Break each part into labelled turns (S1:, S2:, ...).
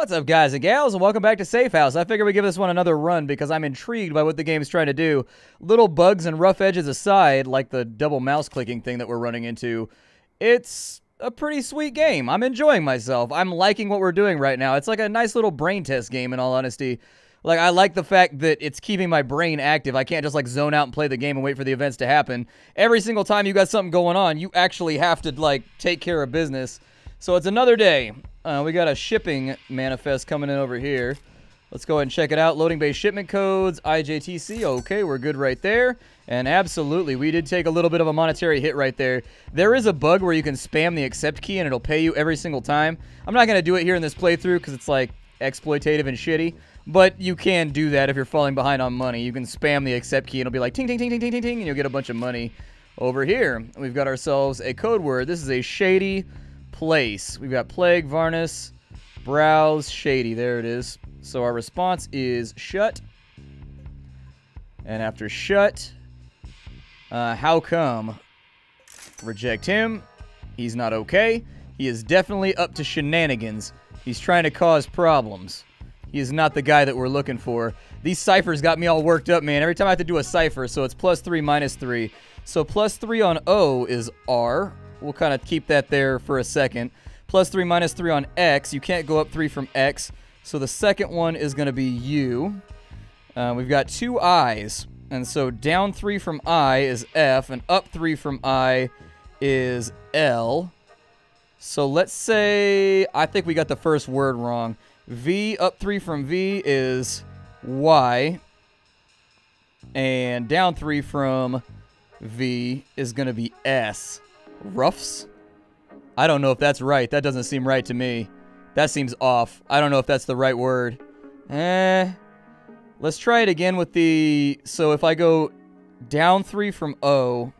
S1: What's up, guys and gals, and welcome back to Safe House. I figure we give this one another run because I'm intrigued by what the game's trying to do. Little bugs and rough edges aside, like the double mouse clicking thing that we're running into, it's a pretty sweet game. I'm enjoying myself. I'm liking what we're doing right now. It's like a nice little brain test game, in all honesty. Like, I like the fact that it's keeping my brain active. I can't just, like, zone out and play the game and wait for the events to happen. Every single time you got something going on, you actually have to, like, take care of business. So it's another day. Uh, we got a shipping manifest coming in over here. Let's go ahead and check it out. Loading bay shipment codes, IJTC. Okay, we're good right there. And absolutely, we did take a little bit of a monetary hit right there. There is a bug where you can spam the accept key and it'll pay you every single time. I'm not going to do it here in this playthrough because it's like exploitative and shitty. But you can do that if you're falling behind on money. You can spam the accept key and it'll be like ting ting ting ting ting ting ting and you'll get a bunch of money. Over here, we've got ourselves a code word. This is a shady place. We've got plague, varnish, browse, shady. There it is. So our response is shut. And after shut, uh, how come? Reject him. He's not okay. He is definitely up to shenanigans. He's trying to cause problems. He is not the guy that we're looking for. These ciphers got me all worked up, man. Every time I have to do a cipher, so it's plus 3, minus 3. So plus 3 on O is R. We'll kind of keep that there for a second. Plus 3 minus 3 on X. You can't go up 3 from X. So the second one is going to be U. Uh, we've got two I's. And so down 3 from I is F. And up 3 from I is L. So let's say I think we got the first word wrong. V up 3 from V is Y. And down 3 from V is going to be S. Roughs? I don't know if that's right. That doesn't seem right to me. That seems off. I don't know if that's the right word. Eh. Let's try it again with the... So if I go down 3 from O,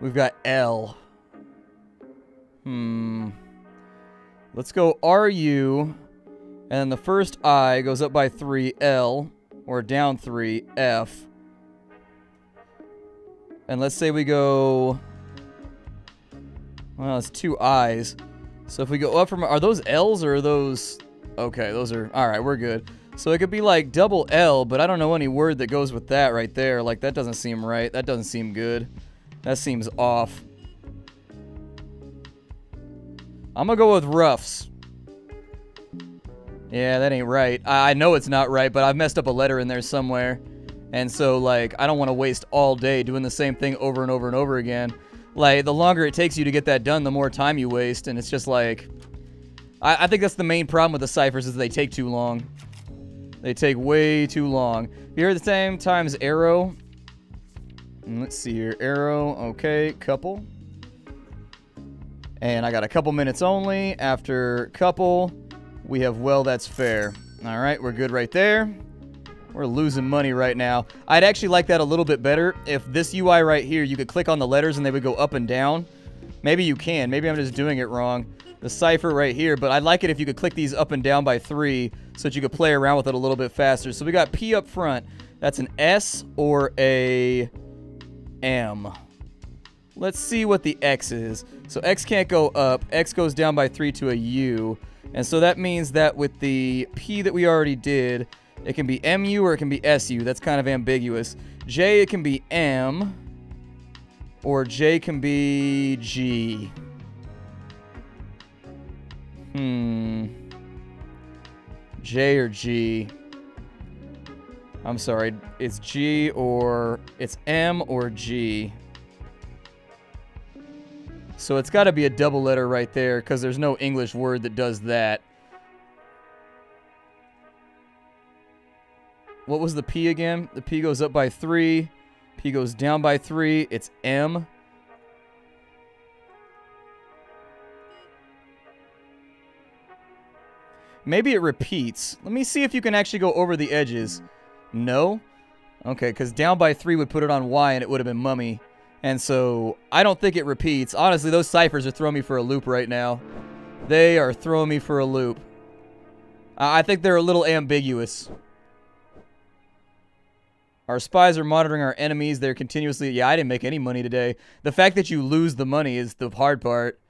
S1: we've got L. Hmm. Let's go RU, and the first I goes up by 3, L, or down 3, F. And let's say we go... Well, it's two I's. So if we go up from... Are those L's or are those... Okay, those are... Alright, we're good. So it could be like double L, but I don't know any word that goes with that right there. Like, that doesn't seem right. That doesn't seem good. That seems off. I'm gonna go with roughs. Yeah, that ain't right. I know it's not right, but I've messed up a letter in there somewhere. And so, like, I don't want to waste all day doing the same thing over and over and over again. Like, the longer it takes you to get that done, the more time you waste. And it's just like... I, I think that's the main problem with the ciphers is they take too long. They take way too long. Here at the same times arrow. Mm, let's see here. Arrow. Okay. Couple. And I got a couple minutes only. After couple, we have well, that's fair. All right, we're good right there. We're losing money right now. I'd actually like that a little bit better. If this UI right here, you could click on the letters and they would go up and down. Maybe you can. Maybe I'm just doing it wrong. The cipher right here, but I'd like it if you could click these up and down by three so that you could play around with it a little bit faster. So we got P up front. That's an S or a M. Let's see what the X is. So X can't go up. X goes down by 3 to a U. And so that means that with the P that we already did, it can be MU or it can be SU. That's kind of ambiguous. J, it can be M. Or J can be G. Hmm. J or G. I'm sorry. It's G or... It's M or G. So it's got to be a double letter right there because there's no English word that does that. What was the P again? The P goes up by 3. P goes down by 3. It's M. Maybe it repeats. Let me see if you can actually go over the edges. No? Okay, because down by 3 would put it on Y and it would have been mummy. And so I don't think it repeats. Honestly, those ciphers are throwing me for a loop right now. They are throwing me for a loop. I think they're a little ambiguous. Our spies are monitoring our enemies. They're continuously... Yeah, I didn't make any money today. The fact that you lose the money is the hard part.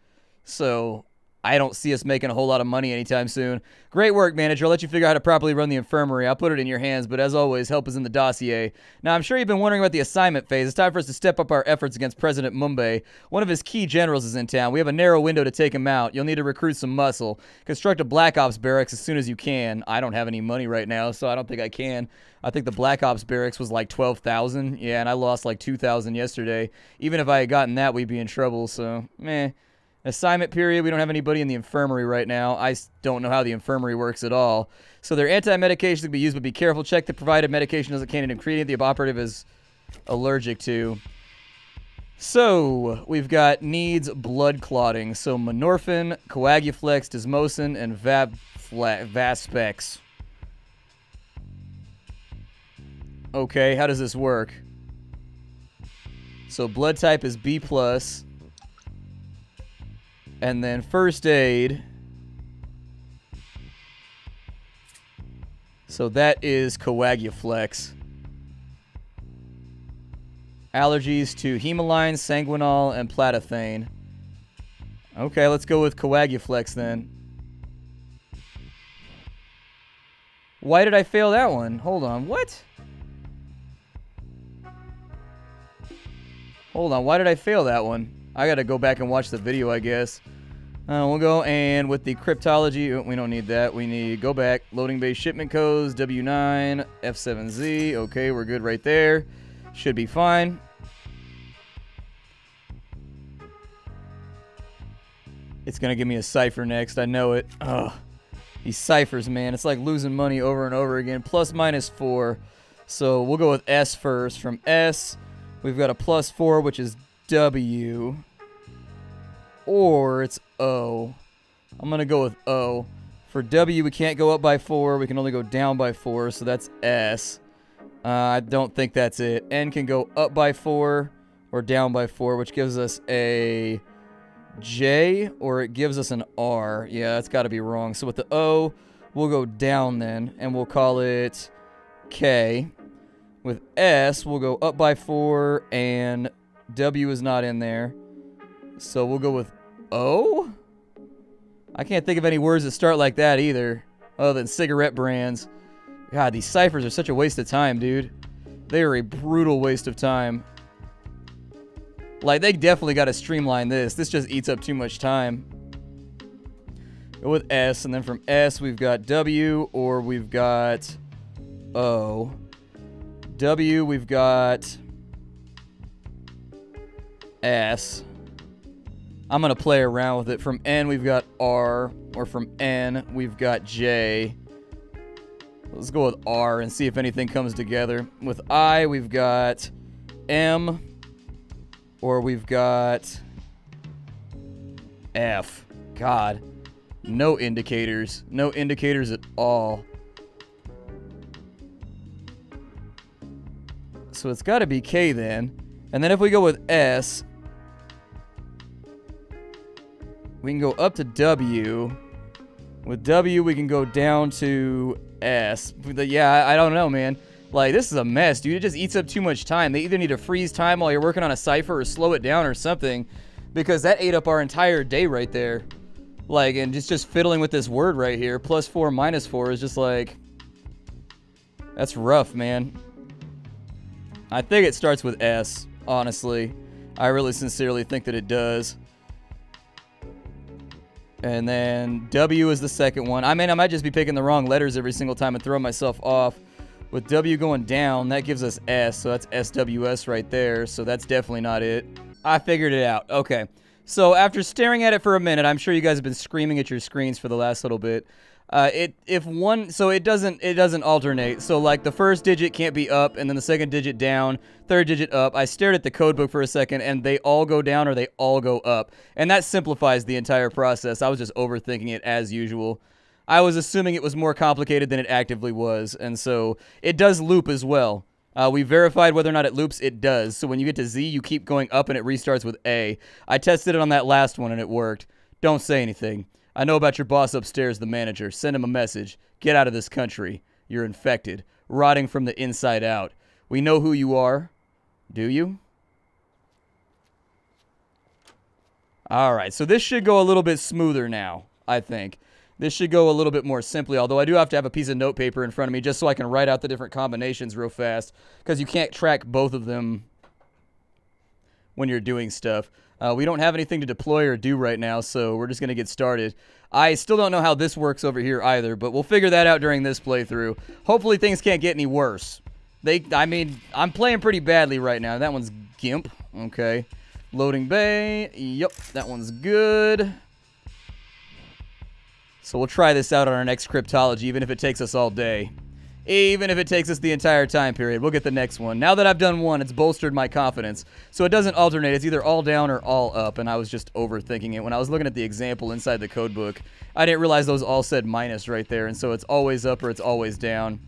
S1: So, I don't see us making a whole lot of money anytime soon. Great work, manager. I'll let you figure out how to properly run the infirmary. I'll put it in your hands, but as always, help is in the dossier. Now, I'm sure you've been wondering about the assignment phase. It's time for us to step up our efforts against President Mumbai. One of his key generals is in town. We have a narrow window to take him out. You'll need to recruit some muscle. Construct a Black Ops barracks as soon as you can. I don't have any money right now, so I don't think I can. I think the Black Ops barracks was like 12,000. Yeah, and I lost like 2,000 yesterday. Even if I had gotten that, we'd be in trouble, so meh. Assignment period. We don't have anybody in the infirmary right now. I don't know how the infirmary works at all. So their anti-medications can be used, but be careful. Check the provided medication doesn't contain an ingredient the operative is allergic to. So we've got needs blood clotting. So Menorphin, Coaguflex, Desmosin, and Vaspex. Okay, how does this work? So blood type is B plus. And then first aid. So that is Coaguflex. Allergies to Hemoline, Sanguinol, and Platythane. Okay, let's go with Coaguflex then. Why did I fail that one? Hold on, what? Hold on, why did I fail that one? I gotta go back and watch the video, I guess. Uh, we'll go and with the cryptology, oh, we don't need that. We need go back, loading base shipment codes, W9, F7Z. Okay, we're good right there. Should be fine. It's gonna give me a cipher next. I know it. Ugh. These ciphers, man. It's like losing money over and over again. Plus minus four. So we'll go with S first. From S, we've got a plus four, which is W. Or it's O. I'm going to go with O. For W, we can't go up by 4. We can only go down by 4, so that's S. Uh, I don't think that's it. N can go up by 4 or down by 4, which gives us a J or it gives us an R. Yeah, that's got to be wrong. So with the O, we'll go down then, and we'll call it K. With S, we'll go up by 4, and W is not in there. So we'll go with O? I can't think of any words that start like that either, other than cigarette brands. God, these ciphers are such a waste of time, dude. They are a brutal waste of time. Like, they definitely got to streamline this. This just eats up too much time. Go with S, and then from S, we've got W, or we've got O. W, we've got S. I'm going to play around with it. From N, we've got R, or from N, we've got J. Let's go with R and see if anything comes together. With I, we've got M, or we've got F. God, no indicators. No indicators at all. So it's got to be K then. And then if we go with S, we can go up to W. With W, we can go down to S. Yeah, I don't know, man. Like, this is a mess, dude. It just eats up too much time. They either need to freeze time while you're working on a cipher or slow it down or something. Because that ate up our entire day right there. Like, and just, just fiddling with this word right here. Plus four, minus four is just like... That's rough, man. I think it starts with S, honestly. I really sincerely think that it does. And then W is the second one. I mean, I might just be picking the wrong letters every single time and throw myself off. With W going down, that gives us S, so that's SWS right there, so that's definitely not it. I figured it out. Okay. So after staring at it for a minute, I'm sure you guys have been screaming at your screens for the last little bit. Uh, it if one so it doesn't it doesn't alternate. So like the first digit can't be up and then the second digit down, third digit up. I stared at the code book for a second and they all go down or they all go up. And that simplifies the entire process. I was just overthinking it as usual. I was assuming it was more complicated than it actively was, and so it does loop as well. Uh, we verified whether or not it loops. It does. So when you get to Z, you keep going up and it restarts with A. I tested it on that last one and it worked. Don't say anything. I know about your boss upstairs, the manager. Send him a message. Get out of this country. You're infected, rotting from the inside out. We know who you are. Do you? All right, so this should go a little bit smoother now, I think. This should go a little bit more simply, although I do have to have a piece of note paper in front of me just so I can write out the different combinations real fast, because you can't track both of them when you're doing stuff. Uh, we don't have anything to deploy or do right now, so we're just going to get started. I still don't know how this works over here either, but we'll figure that out during this playthrough. Hopefully things can't get any worse. They, I mean, I'm playing pretty badly right now. That one's GIMP. Okay. Loading bay. Yep, that one's good. So we'll try this out on our next cryptology, even if it takes us all day. Even if it takes us the entire time period. We'll get the next one. Now that I've done one, it's bolstered my confidence. So it doesn't alternate. It's either all down or all up, and I was just overthinking it. When I was looking at the example inside the codebook, I didn't realize those all said minus right there, and so it's always up or it's always down.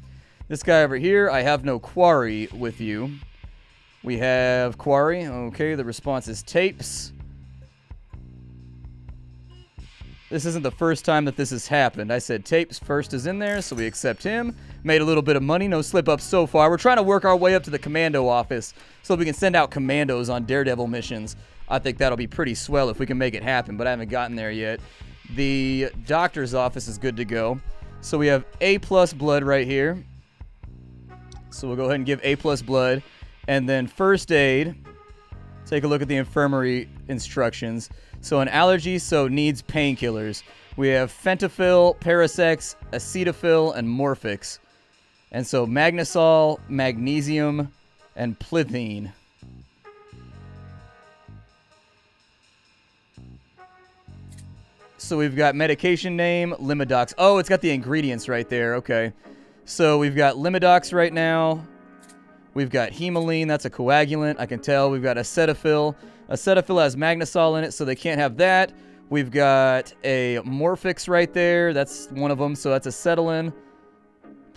S1: This guy over here, I have no quarry with you. We have Quarry. Okay, the response is tapes. This isn't the first time that this has happened. I said tapes first is in there, so we accept him. Made a little bit of money, no slip ups so far. We're trying to work our way up to the commando office so we can send out commandos on Daredevil missions. I think that'll be pretty swell if we can make it happen, but I haven't gotten there yet. The doctor's office is good to go. So we have A plus blood right here. So we'll go ahead and give A plus blood. And then first aid, take a look at the infirmary instructions. So an allergy, so needs painkillers. We have Fentanyl, Parasex, Acetafil, and Morphix. And so Magnesol, Magnesium, and Plithine. So we've got medication name, Limidox. Oh, it's got the ingredients right there. Okay. So we've got Limidox right now. We've got Hemoline, that's a coagulant, I can tell. We've got Acetafil. Acetafil has Magnesol in it, so they can't have that. We've got a Morphix right there, that's one of them, so that's acetylene,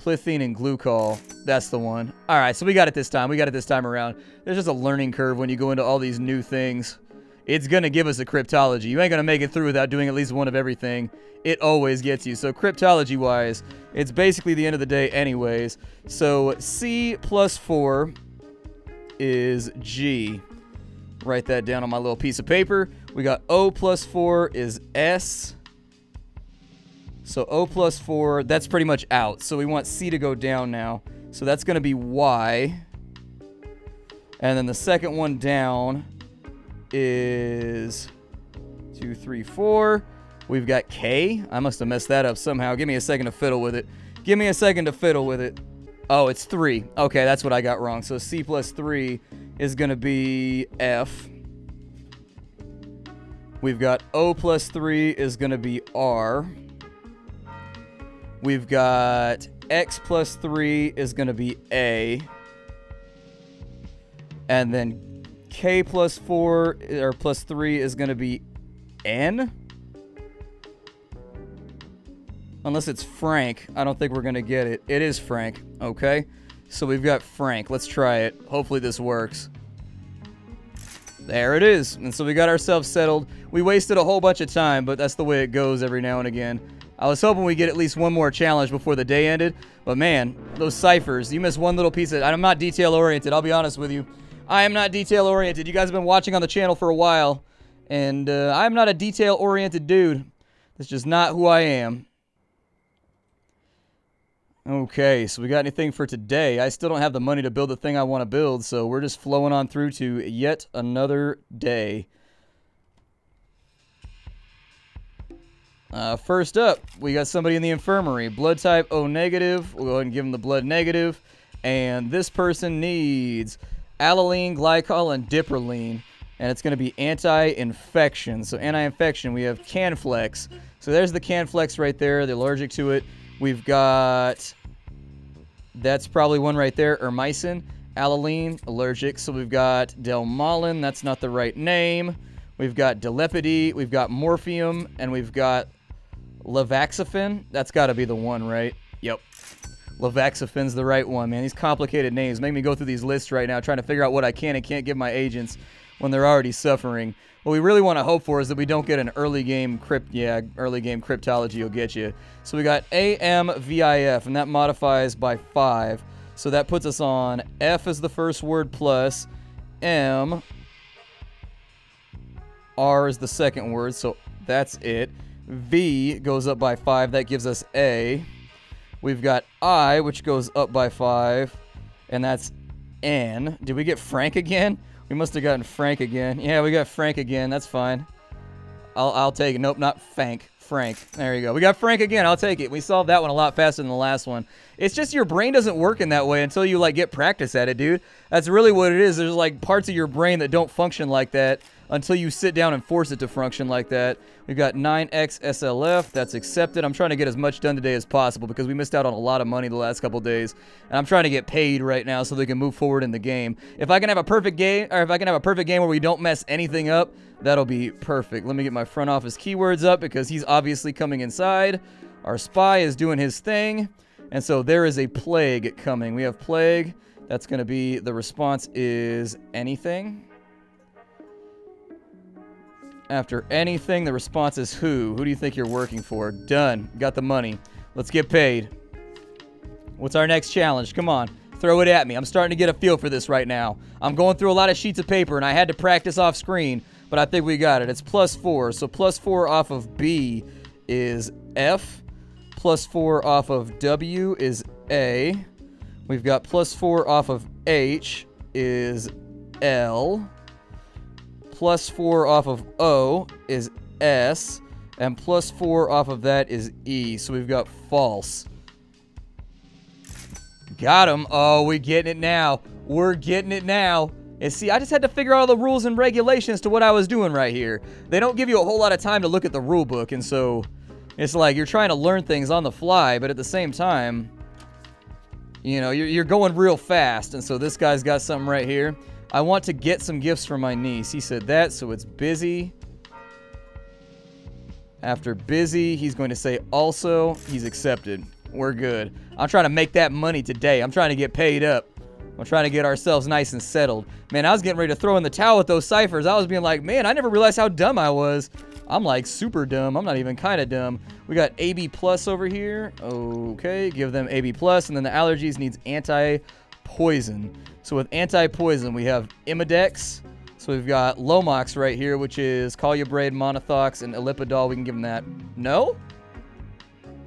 S1: plithine, and glucol. That's the one. All right, so we got it this time. We got it this time around. There's just a learning curve when you go into all these new things. It's going to give us a cryptology. You ain't going to make it through without doing at least one of everything it always gets you. So cryptology wise, it's basically the end of the day anyways. So C plus 4 is G. Write that down on my little piece of paper. We got O plus 4 is S. So O plus 4, that's pretty much out. So we want C to go down now. So that's going to be Y. And then the second one down is 2, 3, 4. We've got K. I must have messed that up somehow. Give me a second to fiddle with it. Give me a second to fiddle with it. Oh, it's 3. Okay, that's what I got wrong. So C plus 3 is going to be F. We've got O plus 3 is going to be R. We've got X plus 3 is going to be A. And then K plus 4 or plus 3 is going to be N. Unless it's Frank. I don't think we're going to get it. It is Frank. Okay. So we've got Frank. Let's try it. Hopefully this works. There it is. And so we got ourselves settled. We wasted a whole bunch of time, but that's the way it goes every now and again. I was hoping we get at least one more challenge before the day ended. But man, those ciphers. You miss one little piece of... I'm not detail-oriented. I'll be honest with you. I am not detail-oriented. You guys have been watching on the channel for a while. And uh, I'm not a detail-oriented dude. That's just not who I am. Okay, so we got anything for today? I still don't have the money to build the thing I want to build, so we're just flowing on through to yet another day. Uh, first up, we got somebody in the infirmary. Blood type O negative. We'll go ahead and give them the blood negative. And this person needs alaline, glycol, and dipyrline. And it's going to be anti-infection. So anti-infection, we have Canflex. So there's the Canflex right there. They're allergic to it. We've got that's probably one right there. Ermicin, Alaline, allergic. So we've got Delmalin. That's not the right name. We've got Delepidie. We've got Morphium. And we've got Levaxafen. That's got to be the one, right? Yep. Levaxafen's the right one, man. These complicated names make me go through these lists right now trying to figure out what I can and can't give my agents when they're already suffering. What we really want to hope for is that we don't get an early game crypt. Yeah, early game cryptology will get you. So we got AMVIF, and that modifies by 5. So that puts us on F is the first word plus M R is the second word, so that's it. V goes up by 5. That gives us A. We've got I, which goes up by 5. And that's N. Did we get Frank again? We must have gotten Frank again. Yeah, we got Frank again. That's fine. I'll, I'll take it. Nope, not Frank. Frank. There you go. We got Frank again. I'll take it. We solved that one a lot faster than the last one. It's just your brain doesn't work in that way until you like get practice at it, dude. That's really what it is. There's like parts of your brain that don't function like that until you sit down and force it to function like that. We've got 9x SLF. That's accepted. I'm trying to get as much done today as possible because we missed out on a lot of money the last couple days. And I'm trying to get paid right now so they can move forward in the game. If I can have a perfect game, or if I can have a perfect game where we don't mess anything up, That'll be perfect. Let me get my front office keywords up because he's obviously coming inside. Our spy is doing his thing. And so there is a plague coming. We have plague. That's going to be, the response is anything. After anything, the response is who? Who do you think you're working for? Done. Got the money. Let's get paid. What's our next challenge? Come on. Throw it at me. I'm starting to get a feel for this right now. I'm going through a lot of sheets of paper, and I had to practice off screen but I think we got it. It's plus 4. So plus 4 off of B is F. Plus 4 off of W is A. We've got plus 4 off of H is L. Plus 4 off of O is S. And plus 4 off of that is E. So we've got false. Got him. Oh, we're getting it now. We're getting it now. And see, I just had to figure out all the rules and regulations to what I was doing right here. They don't give you a whole lot of time to look at the rule book, and so it's like you're trying to learn things on the fly, but at the same time, you know, you're, you're going real fast. And so this guy's got something right here. I want to get some gifts for my niece. He said that, so it's busy. After busy, he's going to say also. He's accepted. We're good. I'm trying to make that money today. I'm trying to get paid up. I'm trying to get ourselves nice and settled. Man, I was getting ready to throw in the towel with those ciphers. I was being like, man, I never realized how dumb I was. I'm like super dumb. I'm not even kind of dumb. We got AB plus over here. Okay, give them AB plus, and then the allergies needs anti-poison. So with anti-poison, we have Imidex. So we've got Lomox right here, which is Colubrate, Monothox, and Elipidol. We can give them that. No?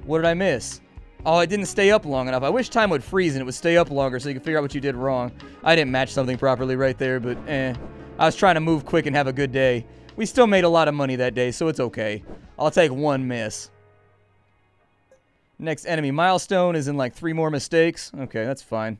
S1: What did I miss? Oh, it didn't stay up long enough. I wish time would freeze and it would stay up longer so you could figure out what you did wrong. I didn't match something properly right there, but eh. I was trying to move quick and have a good day. We still made a lot of money that day, so it's okay. I'll take one miss. Next enemy milestone is in like three more mistakes. Okay, that's fine.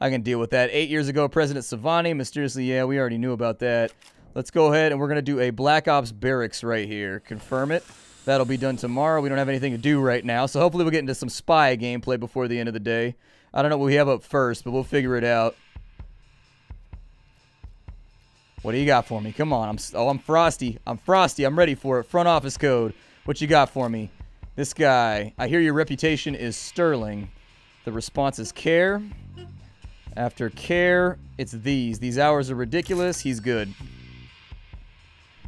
S1: I can deal with that. Eight years ago, President Savani, mysteriously, yeah, we already knew about that. Let's go ahead and we're going to do a Black Ops Barracks right here. Confirm it. That'll be done tomorrow. We don't have anything to do right now, so hopefully we'll get into some spy gameplay before the end of the day. I don't know what we have up first, but we'll figure it out. What do you got for me? Come on. I'm Oh, I'm Frosty. I'm Frosty. I'm ready for it. Front office code. What you got for me? This guy. I hear your reputation is sterling. The response is care. After care, it's these. These hours are ridiculous. He's good.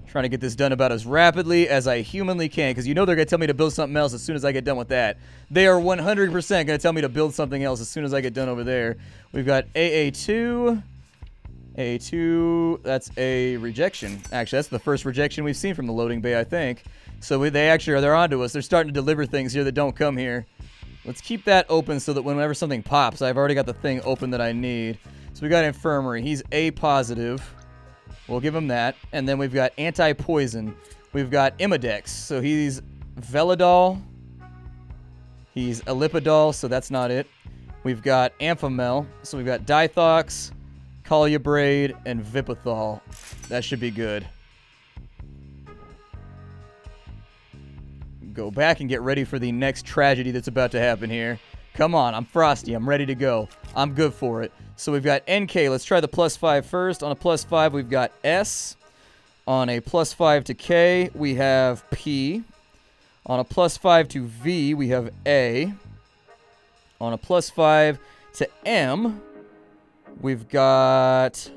S1: Trying to get this done about as rapidly as I humanly can, because you know they're going to tell me to build something else as soon as I get done with that. They are 100% going to tell me to build something else as soon as I get done over there. We've got AA2. AA2, that's a rejection. Actually, that's the first rejection we've seen from the loading bay, I think. So we, they actually are, they're onto us. They're starting to deliver things here that don't come here. Let's keep that open so that whenever something pops, I've already got the thing open that I need. So we got infirmary. He's A positive. We'll give him that. And then we've got anti-poison. We've got Imidex. So he's Velidol. He's Elipidol, so that's not it. We've got Amphimel. So we've got Dithox, Colubrade, and Vipithol. That should be good. Go back and get ready for the next tragedy that's about to happen here. Come on, I'm Frosty. I'm ready to go. I'm good for it. So we've got NK. Let's try the plus 5 first. On a plus 5, we've got S. On a plus 5 to K, we have P. On a plus 5 to V, we have A. On a plus 5 to M, we've got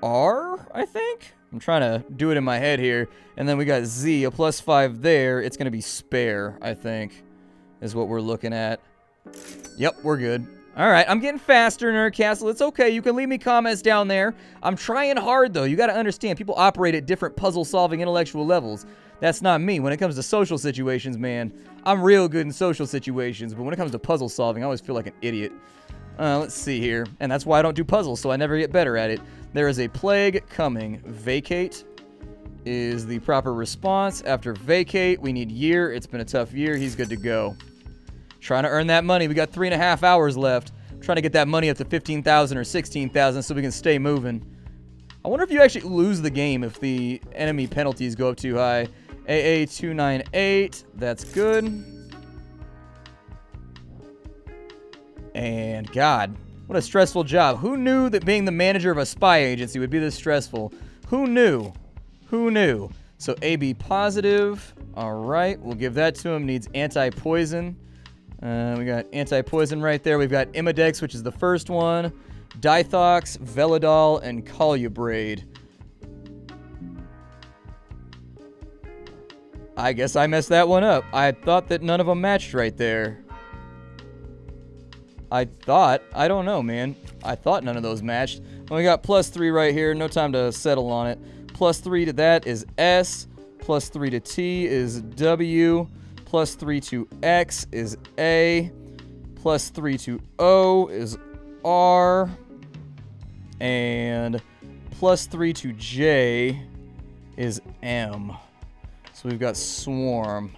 S1: R, I think? I'm trying to do it in my head here. And then we got Z, a plus 5 there. It's going to be spare, I think, is what we're looking at. Yep, we're good. All right, I'm getting faster, Nerd Castle. It's okay. You can leave me comments down there. I'm trying hard, though. You got to understand, people operate at different puzzle-solving intellectual levels. That's not me. When it comes to social situations, man, I'm real good in social situations. But when it comes to puzzle solving, I always feel like an idiot. Uh, let's see here. And that's why I don't do puzzles, so I never get better at it. There is a plague coming. Vacate is the proper response. After vacate, we need year. It's been a tough year. He's good to go. Trying to earn that money. We got three and a half hours left. Trying to get that money up to 15,000 or 16,000 so we can stay moving. I wonder if you actually lose the game if the enemy penalties go up too high. AA298. That's good. And God, what a stressful job. Who knew that being the manager of a spy agency would be this stressful? Who knew? Who knew? So AB positive. All right, we'll give that to him. Needs anti-poison. Uh, we got anti-poison right there. We've got Imidex, which is the first one. Dithox, Velidol, and Colubrade. I guess I messed that one up. I thought that none of them matched right there. I thought. I don't know, man. I thought none of those matched. Well, we got plus three right here. No time to settle on it. Plus three to that is S. Plus three to T is W. Plus three to X is A. Plus three to O is R. And plus three to J is M. So we've got Swarm.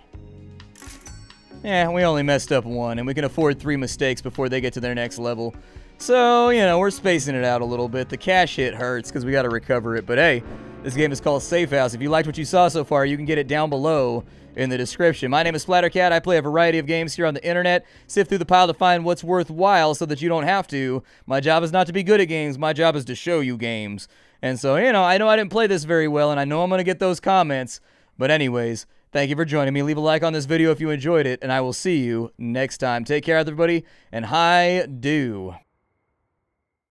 S1: Yeah, we only messed up one, and we can afford three mistakes before they get to their next level. So, you know, we're spacing it out a little bit. The cash hit hurts because we got to recover it. But hey, this game is called Safe House. If you liked what you saw so far, you can get it down below in the description. My name is Splattercat. I play a variety of games here on the internet. Sift through the pile to find what's worthwhile so that you don't have to. My job is not to be good at games. My job is to show you games. And so, you know, I know I didn't play this very well, and I know I'm going to get those comments. But anyways, Thank you for joining me. Leave a like on this video if you enjoyed it, and I will see you next time. Take care, everybody, and hi do.